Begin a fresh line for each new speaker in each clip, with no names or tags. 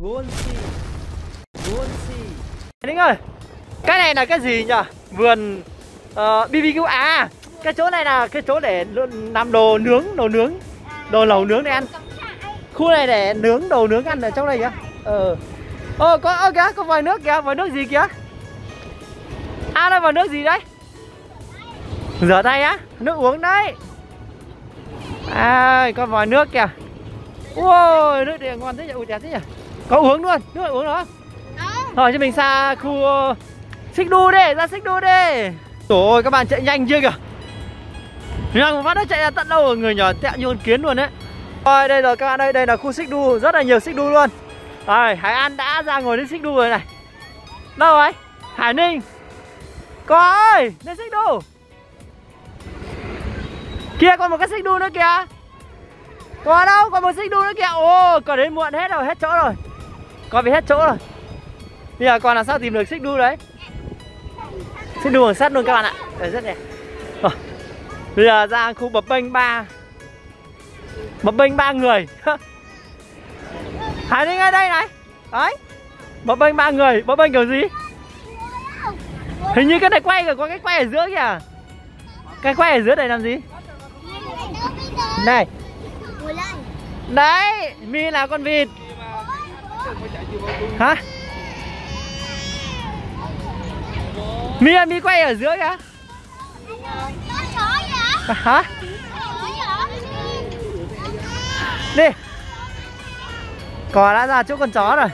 Gonsi Gonsi Ninh ơi Cái này là cái gì nhỉ? Vườn ờ, uh, BBQ À Cái chỗ này là cái chỗ để làm đồ nướng Đồ nướng Đồ lẩu nướng để ăn. Khu này để nướng đồ nướng ăn ở trong này kìa. Ờ. Ờ có ơ kìa có vòi nước kìa Vòi nước gì kìa? À đây vòi nước gì đấy? Rửa tay á Nước uống đấy. À có vòi nước kìa. Ôi nước này ngon thế nhỉ? Ui đẹp thế nhỉ? Có uống luôn Nước này uống không. Thôi cho mình xa khu Xích đu đi ra xích đu đi. Trời ơi các bạn chạy nhanh chưa kìa? Nhanh một phát nó chạy ra tận đâu rồi Người nhỏ tẹo như con kiến luôn đấy. Rồi đây rồi các bạn đây Đây là khu xích đu Rất là nhiều xích đu luôn. Rồi Hải An đã ra ngồi lên xích đu rồi này. Đâu rồi? Hải Ninh. Có ơi Lên xích đu. Kia còn một cái xích đu nữa kìa. Còn đâu Còn một xích đu nữa kìa. Ồ còn đến muộn hết rồi Hết chỗ rồi Con bị hết chỗ rồi. Bây giờ còn làm sao tìm được xích đu đấy? Xích đu bằng sắt luôn các bạn ạ. Đấy, Rất đẹp. Rồi. Bây giờ ra khu bập bênh ba. Bập bênh ba người. Hải đi ngay đây này. Đấy. Bập bênh ba người. Bập bênh kiểu gì? Hình như cái này quay rồi Có cái quay ở giữa kìa. Cái quay ở giữa này làm gì? Này. Đấy Mi là con vịt Hả? Mi ơi Mi quay ở dưới kìa. Hả? Đi. Cò đã ra chỗ con chó rồi.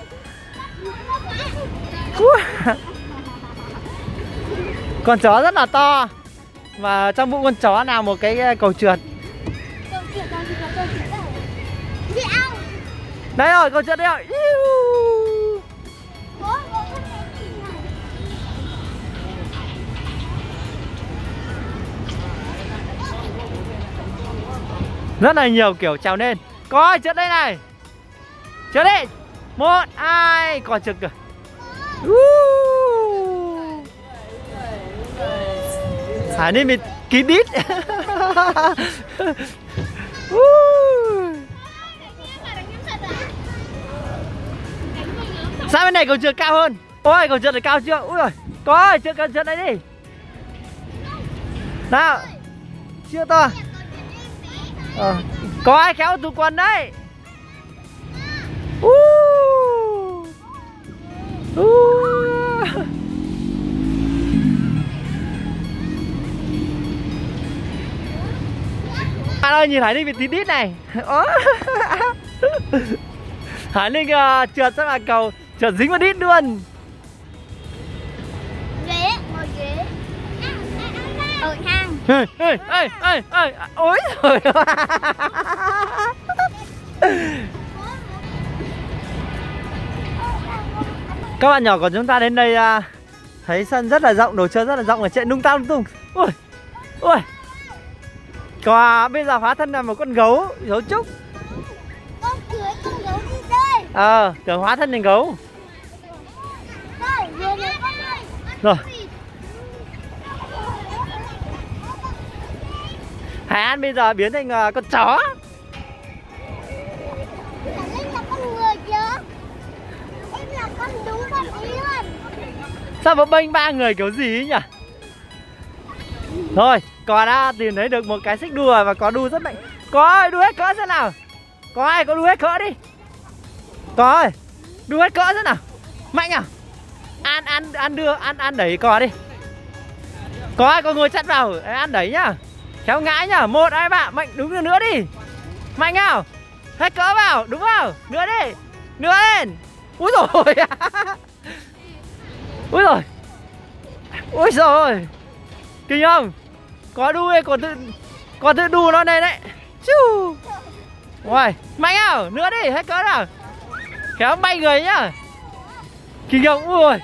Con chó rất là to. Và trong bụng con chó nào một cái ờ, cầu trượt. Đấy rồi, còn trượt đây rồi. Rất là nhiều kiểu trèo lên. Coi trượt đây này? Trượt đi. Một, hai Còn trượt kìa. Hải nên bị kín đít. Sao bên này cầu trượt cao hơn? Ôi cầu trượt này cao chưa? Ui rồi Coi trượt cầu trượt này đi? Nào Chưa to. Ờ. Có ai khéo tụ quần đấy? Uh. Uh. Bạn ơi nhìn Hải Linh bị tí đít này. Hải Linh uh, ờ, trượt sang là cầu. Trượt dính vào đít luôn.
Ghế, ngồi ghế. Ở thang
Ê, ê, ê, ê, ê, ôi trời Các bạn nhỏ của chúng ta đến đây à, Thấy sân rất là rộng, đồ chơi rất là rộng ở chạy nung lung tung. Ui, ui Còn bây giờ hóa thân là một con gấu, gấu trúc Ờ, à, tưởng hóa thân thành gấu. Rồi. Hải An bây giờ biến thành uh, con chó. Sao mà bênh ba người kiểu gì ấy nhỉ? Thôi Có đã tìm thấy được một cái xích đu Và có đu rất mạnh. Có ai đu hết cỡ xem nào? Có ai có đu hết cỡ đi? Có ơi. Đu hết cỡ thế nào. Mạnh à. An ăn ăn đưa, ăn ăn đẩy cò đi. Có ai có ngồi chặt vào? Ăn đẩy nhá. Khéo ngã nhá. Một, hai, ba. Mạnh, đúng nữa đi. Mạnh nào. Hết cỡ vào, Đúng không Nữa đi. Nữa lên. Úi rồi Úi rồi Úi rồi Kinh không? Có đu đây còn tự Còn tự đu nó đây đấy. Chú ngoài Mạnh nào. Nữa đi. Hết cỡ nào. Khéo bay người nhá. Kinh không Ui rồi.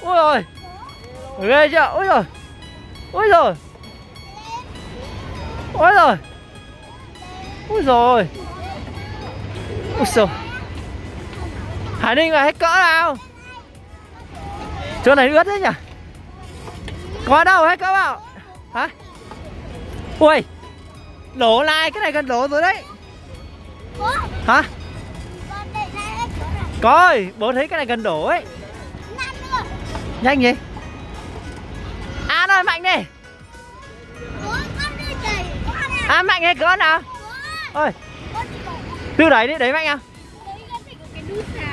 Ui rồi. Ghê chưa? Ui rồi. Ui rồi. Ôi rồi. Ui rồi. Ui rồi. Hải Ninh là hết cỡ nào? Chỗ này ướt thế nhỉ? Có đâu hết cỡ vào Hả? Ui. Đổ lại cái này gần đổ rồi đấy? Hả Coi, bố thấy cái này gần đổ ấy. Nhanh gì? An ơi mạnh đi.
À.
An mạnh hay cỡ nào? Ôi. Tự đẩy đi, đẩy mạnh nào.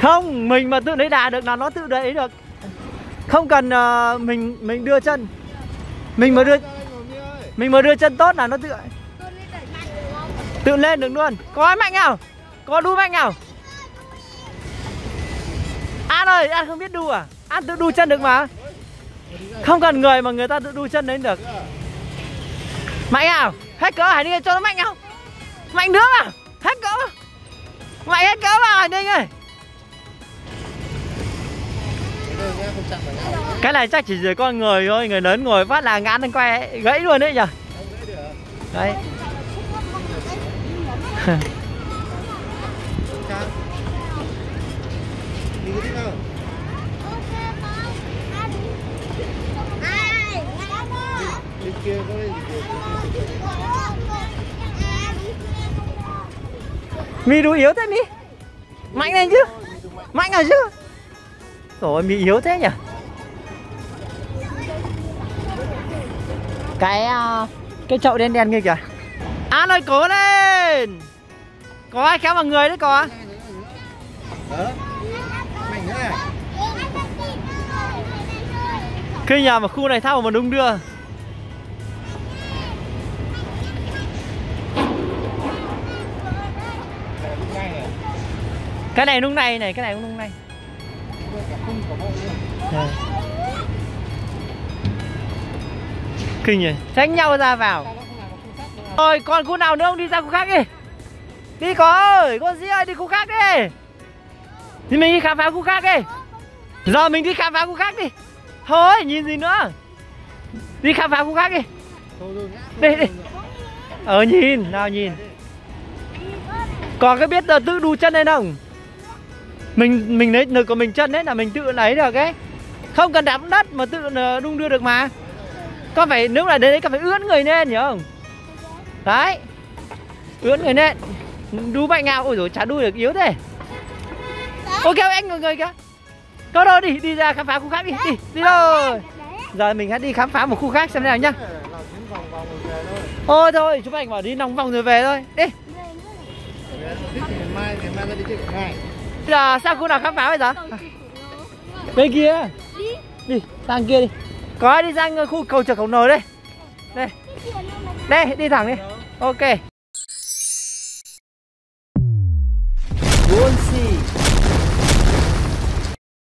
Không, mình mà tự lấy đà được là nó tự đẩy được. Không cần uh, mình mình đưa chân. Mình mà đưa mình mà đưa chân tốt là nó tự tự lên được luôn. Có mạnh nào. Có đu mạnh nào ơi, An không biết đu à? An tự đu chân được mà. Không cần người mà người ta tự đu chân đến được. Mạnh nào Hết cỡ Hải Ninh ơi, cho nó mạnh không? Mạnh nữa à Hết cỡ Mạnh hết cỡ mà Hải Ninh ơi Cái này chắc chỉ dưới con người thôi Người lớn ngồi phát là ngã lên que Gãy luôn đấy nhỉ Đấy. Mi đu yếu thế Mi. Mạnh lên chứ. Mạnh à chứ. Rồi, Mi yếu thế nhỉ. Cái ờ, Cái chậu đen đen kia kìa. An ơi, cố lên. Có ai kéo vào người đấy có Khi nhà mà khu này thao mà đúng đưa. Cái này nung này này Cái này cũng nung này. Kinh nhỉ Tránh nhau ra vào. Rồi còn khu nào nữa không đi ra khu khác đi. Đi có ơi Con gì ơi đi khu khác đi. Thì mình đi khám phá khu khác đi. Giờ mình đi khám phá khu khác đi. Thôi nhìn gì nữa. Đi khám phá khu khác đi. Đi đi. Ờ nhìn nào nhìn. Có cái biết tự đu chân hay không Mình mình lấy lực của mình chân đấy là mình tự lấy được ấy. Không cần đạp đất mà tự ờ, đung đưa được mà. Con phải nếu là đến đấy con phải ướn người lên hiểu không? Đấy. Ướn người lên. Đu mạnh nào Ôi dồi chả đu được yếu thế. Ok anh ngồi người kìa. Thôi đâu đi đi ra khám phá khu khác đi Đi đi thôi Giờ mình hãy đi khám phá một khu khác xem nào nhá. Thôi. Thôi chúng anh bảo đi lòng vòng rồi về thôi. Đi.
Mai ngày mai ta đi chơi cả ngày
Giờ sang khu nào khám phá bây giờ? Bên kia.
Đi.
Đi sang kia đi. Có ai đi sang khu cầu trượt khổng lồ đây. Đây. Đây đi thẳng đi. Ok. Buôn